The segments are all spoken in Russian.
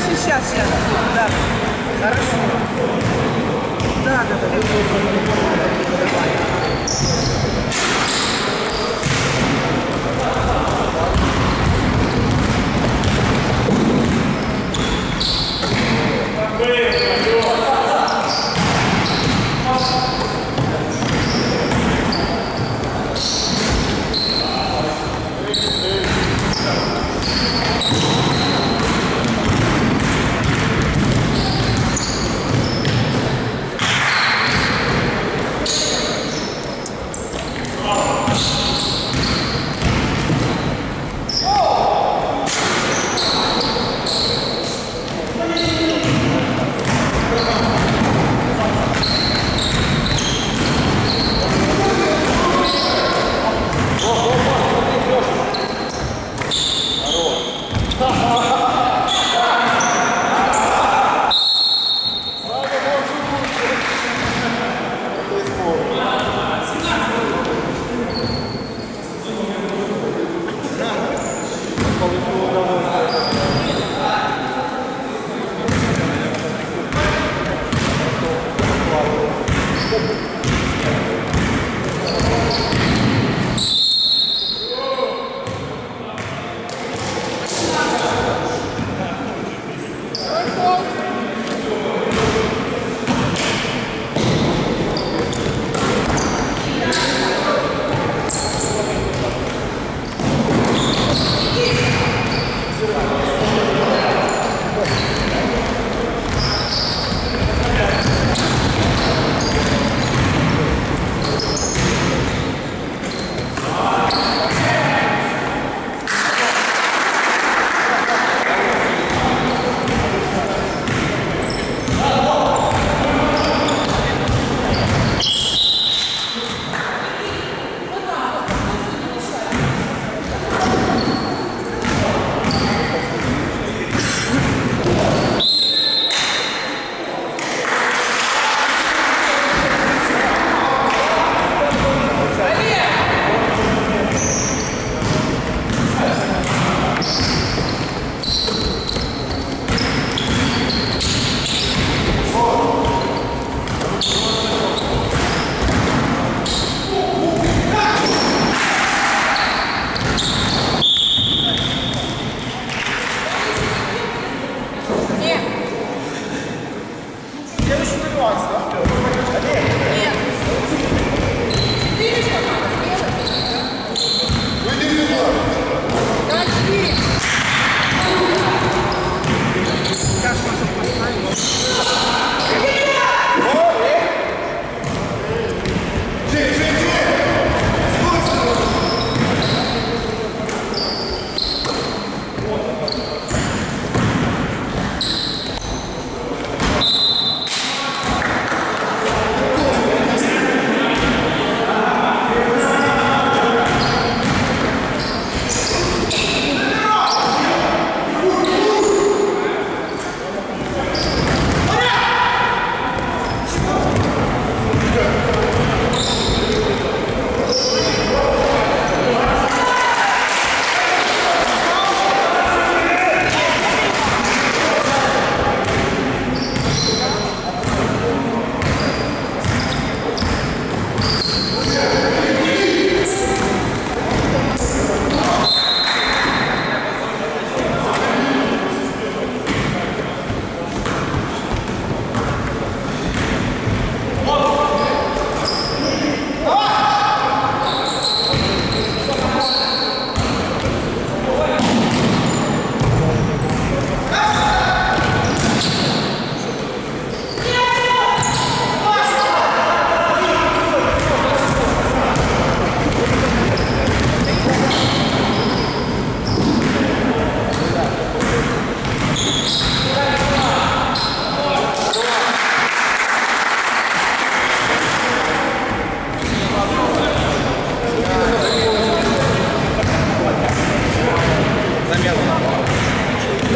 сейчас, сейчас, сейчас. Да. Хорошо. Да, да, да.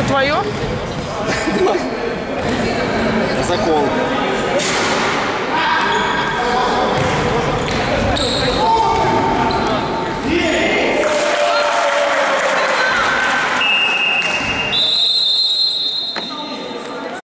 Твое? закон.